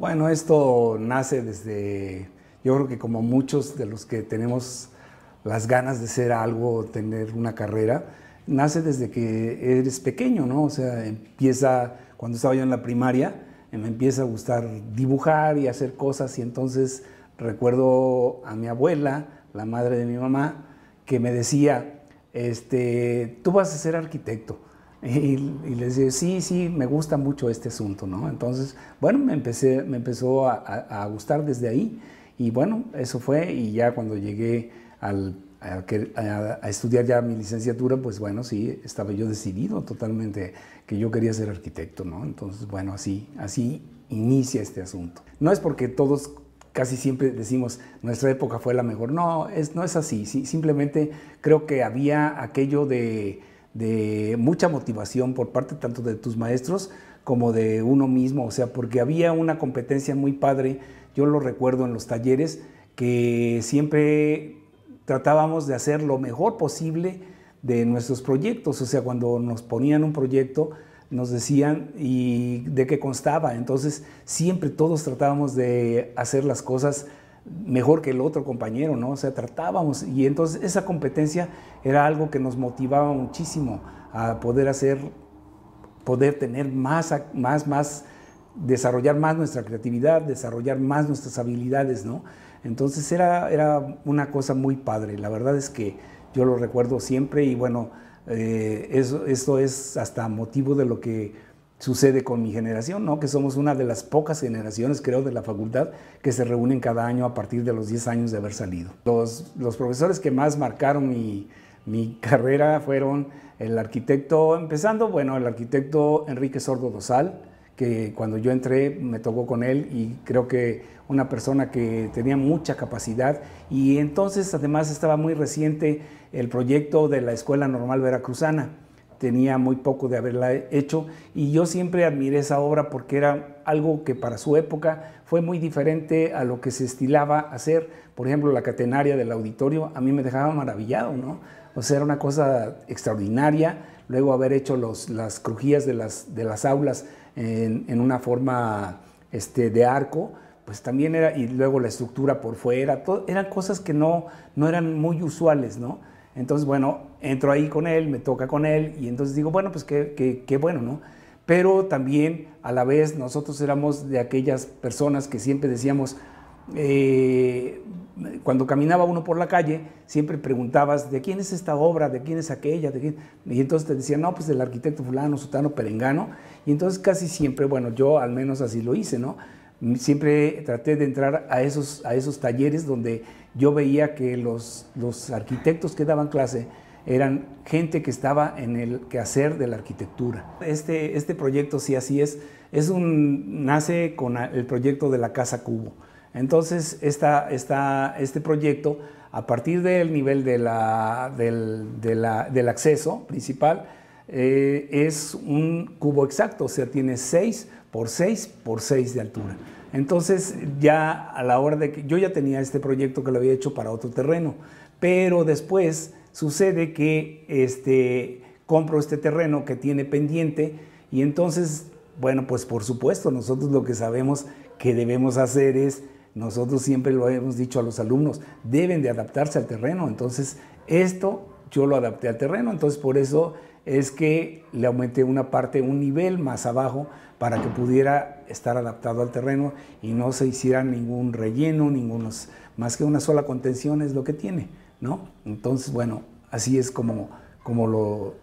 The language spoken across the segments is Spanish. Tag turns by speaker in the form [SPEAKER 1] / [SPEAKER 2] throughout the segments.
[SPEAKER 1] Bueno, esto nace desde, yo creo que como muchos de los que tenemos las ganas de ser algo, tener una carrera, nace desde que eres pequeño, ¿no? O sea, empieza, cuando estaba yo en la primaria, me empieza a gustar dibujar y hacer cosas y entonces recuerdo a mi abuela, la madre de mi mamá, que me decía, este, tú vas a ser arquitecto. Y, le decía, sí, sí, me gusta mucho este asunto, ¿no? Entonces, bueno, me, empecé, me empezó a, a gustar desde ahí y bueno, eso fue y ya cuando llegué al a, estudiar ya mi licenciatura, pues bueno, sí, estaba yo decidido totalmente que yo quería ser arquitecto, ¿no? Entonces, bueno, así, así inicia este asunto. No es porque todos casi siempre decimos nuestra época fue la mejor, no, es, no es así, sí, simplemente creo que había aquello de, de mucha motivación por parte tanto de tus maestros como de uno mismo, o sea, porque había una competencia muy padre, yo lo recuerdo en los talleres, que siempre tratábamos de hacer lo mejor posible de nuestros proyectos. O sea, cuando nos ponían un proyecto, nos decían y de qué constaba. Entonces, siempre todos tratábamos de hacer las cosas mejor que el otro compañero, ¿no? O sea, tratábamos y entonces esa competencia era algo que nos motivaba muchísimo a poder hacer, poder tener más, más, más, desarrollar más nuestra creatividad, desarrollar más nuestras habilidades, ¿no? Entonces era, era una cosa muy padre, la verdad es que yo lo recuerdo siempre y bueno, eh, eso, es hasta motivo de lo que sucede con mi generación, ¿no? que somos una de las pocas generaciones, creo, de la facultad que se reúnen cada año a partir de los 10 años de haber salido. Los, profesores que más marcaron mi, mi carrera fueron el arquitecto, empezando, bueno, el arquitecto Enrique Sordo Dosal, que cuando yo entré me tocó con él y creo que una persona que tenía mucha capacidad y entonces además estaba muy reciente el proyecto de la Escuela Normal Veracruzana. Tenía muy poco de haberla hecho y yo siempre admiré esa obra porque era algo que para su época fue muy diferente a lo que se estilaba hacer. Por ejemplo, la catenaria del auditorio a mí me dejaba maravillado, ¿no? O sea, era una cosa extraordinaria. Luego haber hecho los, las crujías de las, de las aulas en, una forma este, de arco, pues también era, y luego la estructura por fuera, eran cosas que no, no eran muy usuales, ¿no? Entonces, bueno, entro ahí con él, me toca con él, y entonces digo, bueno, pues qué, qué bueno, ¿no? Pero también a la vez nosotros éramos de aquellas personas que siempre decíamos, eh, cuando caminaba uno por la calle, siempre preguntabas, ¿de quién es esta obra? ¿De quién es aquella? Y entonces te decían, no, pues del arquitecto fulano, sutano, perengano. Y entonces casi siempre, bueno, yo al menos así lo hice, ¿no? Siempre traté de entrar a esos, a esos talleres donde yo veía que los, los arquitectos que daban clase eran gente que estaba en el quehacer de la arquitectura. Este, este proyecto, sí así es, es un, nace con el proyecto de la Casa Cubo. Entonces, este proyecto, a partir del nivel del, acceso principal, eh, es un cubo exacto, o sea, tiene 6 por 6 por 6 de altura. Entonces, ya a la hora de que yo ya tenía este proyecto que lo había hecho para otro terreno, pero después sucede que este, compro este terreno que tiene pendiente y entonces, bueno, pues por supuesto, nosotros lo que sabemos que debemos hacer es nosotros siempre lo hemos dicho a los alumnos, deben de adaptarse al terreno. Entonces, esto yo lo adapté al terreno, entonces por eso es que le aumenté una parte, un nivel más abajo para que pudiera estar adaptado al terreno y no se hiciera ningún relleno, ningunos, más que una sola contención es lo que tiene, ¿no? Entonces, bueno, así es como, como lo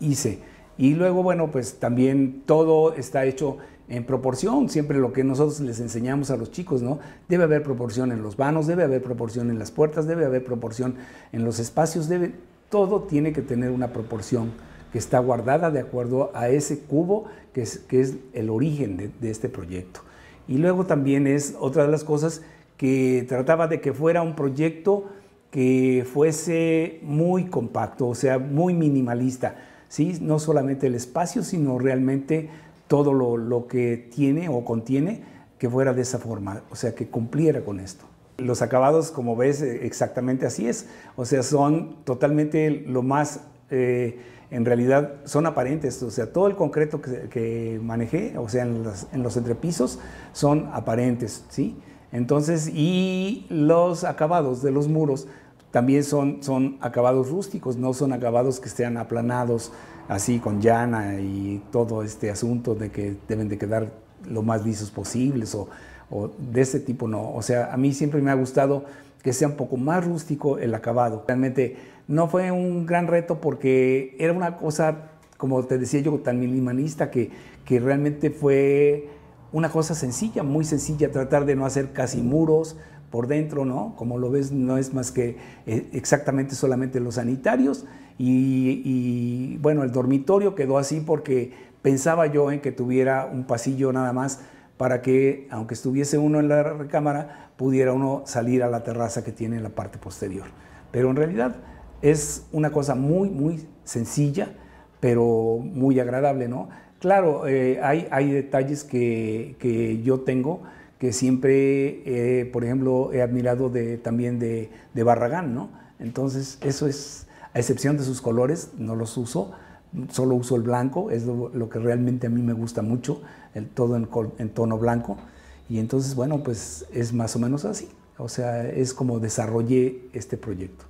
[SPEAKER 1] hice. Y luego, bueno, pues también todo está hecho en proporción, siempre lo que nosotros les enseñamos a los chicos, ¿no? Debe haber proporción en los vanos, debe haber proporción en las puertas, debe haber proporción en los espacios, debe, todo tiene que tener una proporción que está guardada de acuerdo a ese cubo que es, que es el origen de, este proyecto. Y luego también es otra de las cosas que trataba de que fuera un proyecto que fuese muy compacto, o sea, muy minimalista, ¿sí? No solamente el espacio, sino realmente todo lo, que tiene o contiene que fuera de esa forma, o sea, que cumpliera con esto. Los acabados, como ves, exactamente así es, o sea, son totalmente lo más eh, en realidad son aparentes, o sea, todo el concreto que, manejé, o sea, en, en, los entrepisos, son aparentes, ¿sí? Entonces, y los acabados de los muros también son, son acabados rústicos, no son acabados que estén aplanados así con llana y todo este asunto de que deben de quedar lo más lisos posibles o, o de ese tipo no. O sea, a mí siempre me ha gustado que sea un poco más rústico el acabado. Realmente no fue un gran reto porque era una cosa, como te decía yo, tan minimalista que, que realmente fue una cosa sencilla, muy sencilla, tratar de no hacer casi muros por dentro, ¿no? Como lo ves, no es más que eh, exactamente solamente los sanitarios y, bueno, el dormitorio quedó así porque pensaba yo en que tuviera un pasillo nada más para que, aunque estuviese uno en la recámara, pudiera uno salir a la terraza que tiene en la parte posterior. Pero en realidad es una cosa muy, muy sencilla, pero muy agradable, ¿no? Claro, eh, hay, hay, detalles que, yo tengo que siempre, por ejemplo, he admirado de, también de, Barragán, ¿no? Entonces, eso es, a excepción de sus colores, no los uso, solo uso el blanco, es lo, que realmente a mí me gusta mucho, el, todo en, en, tono blanco. Y entonces, bueno, pues es más o menos así. O sea, es como desarrollé este proyecto.